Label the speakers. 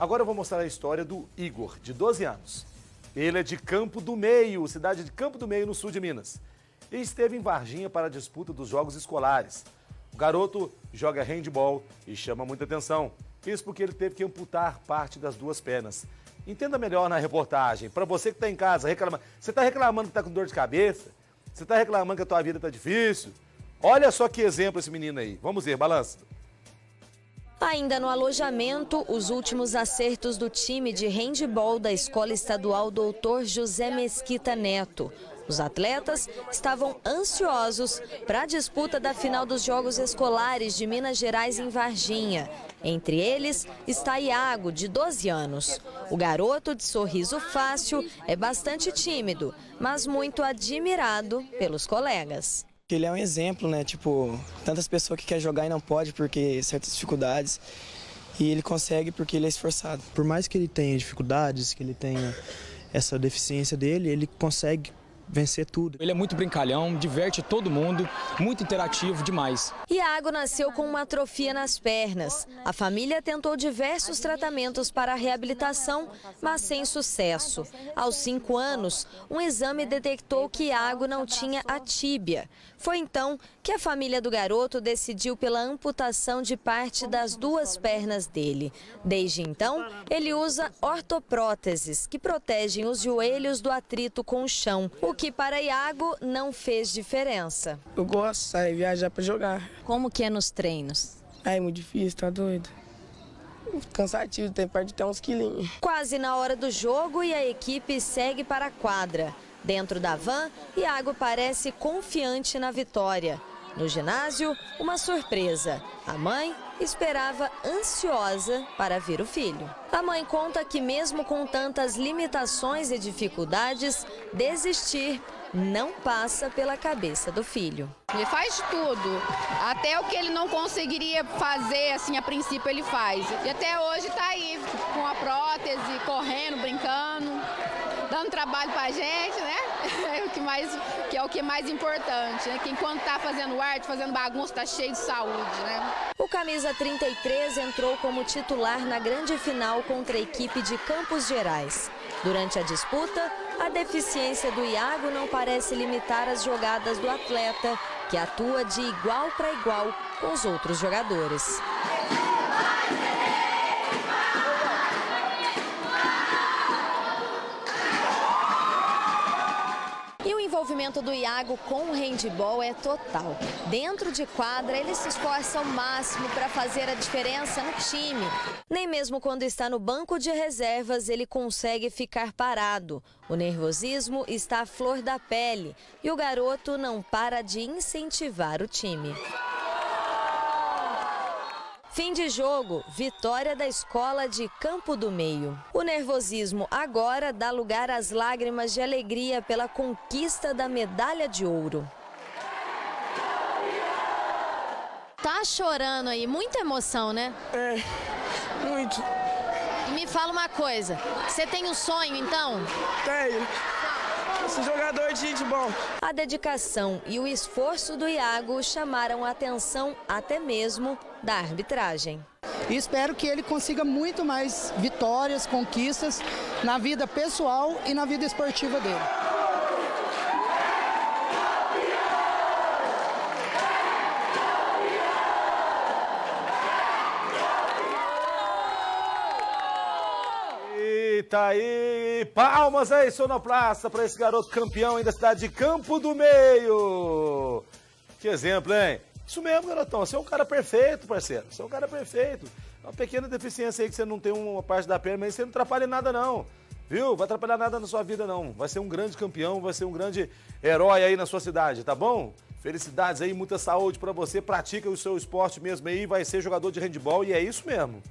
Speaker 1: Agora eu vou mostrar a história do Igor, de 12 anos. Ele é de Campo do Meio, cidade de Campo do Meio, no sul de Minas. E esteve em Varginha para a disputa dos Jogos Escolares. O garoto joga handball e chama muita atenção. Isso porque ele teve que amputar parte das duas pernas. Entenda melhor na reportagem. Para você que está em casa reclamando, você está reclamando que está com dor de cabeça? Você está reclamando que a tua vida está difícil? Olha só que exemplo esse menino aí. Vamos ver, balança.
Speaker 2: Ainda no alojamento, os últimos acertos do time de handball da Escola Estadual Doutor José Mesquita Neto. Os atletas estavam ansiosos para a disputa da final dos Jogos Escolares de Minas Gerais em Varginha. Entre eles está Iago, de 12 anos. O garoto de sorriso fácil é bastante tímido, mas muito admirado pelos colegas.
Speaker 3: Ele é um exemplo, né? Tipo, tantas pessoas que querem jogar e não pode porque certas dificuldades. E ele consegue porque ele é esforçado.
Speaker 4: Por mais que ele tenha dificuldades, que ele tenha essa deficiência dele, ele consegue vencer tudo.
Speaker 5: Ele é muito brincalhão, diverte todo mundo, muito interativo demais.
Speaker 2: Iago nasceu com uma atrofia nas pernas. A família tentou diversos tratamentos para a reabilitação, mas sem sucesso. Aos cinco anos, um exame detectou que Iago não tinha a tíbia. Foi então que a família do garoto decidiu pela amputação de parte das duas pernas dele. Desde então, ele usa ortopróteses, que protegem os joelhos do atrito com o chão, o que para Iago não fez diferença.
Speaker 3: Eu gosto de sair viajar para jogar.
Speaker 2: Como que é nos treinos?
Speaker 3: É muito difícil, tá doido? Cansativo, tem parte de ter uns quilinhos.
Speaker 2: Quase na hora do jogo e a equipe segue para a quadra. Dentro da van, Iago parece confiante na vitória. No ginásio, uma surpresa. A mãe esperava ansiosa para ver o filho. A mãe conta que, mesmo com tantas limitações e dificuldades, desistir não passa pela cabeça do filho.
Speaker 6: Ele faz tudo, até o que ele não conseguiria fazer, assim, a princípio ele faz. E até hoje está aí, com a prótese, correndo, brincando, dando trabalho para a gente, né? É o que, mais, que é o que é mais importante, né? Que enquanto está fazendo arte, fazendo bagunça, está cheio de saúde, né?
Speaker 2: O camisa 33 entrou como titular na grande final contra a equipe de Campos Gerais. Durante a disputa, a deficiência do Iago não parece limitar as jogadas do atleta, que atua de igual para igual com os outros jogadores. Envolvimento do Iago com o handball é total. Dentro de quadra, ele se esforça ao máximo para fazer a diferença no time. Nem mesmo quando está no banco de reservas, ele consegue ficar parado. O nervosismo está à flor da pele e o garoto não para de incentivar o time. Fim de jogo, vitória da escola de Campo do Meio. O nervosismo agora dá lugar às lágrimas de alegria pela conquista da medalha de ouro. Tá chorando aí, muita emoção, né?
Speaker 3: É, muito.
Speaker 2: E me fala uma coisa, você tem um sonho então?
Speaker 3: Tenho. Esse jogador de handball.
Speaker 2: A dedicação e o esforço do Iago chamaram a atenção até mesmo da arbitragem.
Speaker 7: E espero que ele consiga muito mais vitórias, conquistas na vida pessoal e na vida esportiva dele.
Speaker 1: Tá aí, palmas aí, sonoplasta, para esse garoto campeão aí da cidade de Campo do Meio. Que exemplo, hein? Isso mesmo, garotão. Você é um cara perfeito, parceiro. Você é um cara perfeito. É uma pequena deficiência aí que você não tem uma parte da perna, mas você não atrapalha nada, não. Viu? Vai atrapalhar nada na sua vida, não. Vai ser um grande campeão, vai ser um grande herói aí na sua cidade, tá bom? Felicidades aí, muita saúde para você. Pratica o seu esporte mesmo aí, vai ser jogador de handball e é isso mesmo.